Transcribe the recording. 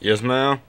Yes, ma'am.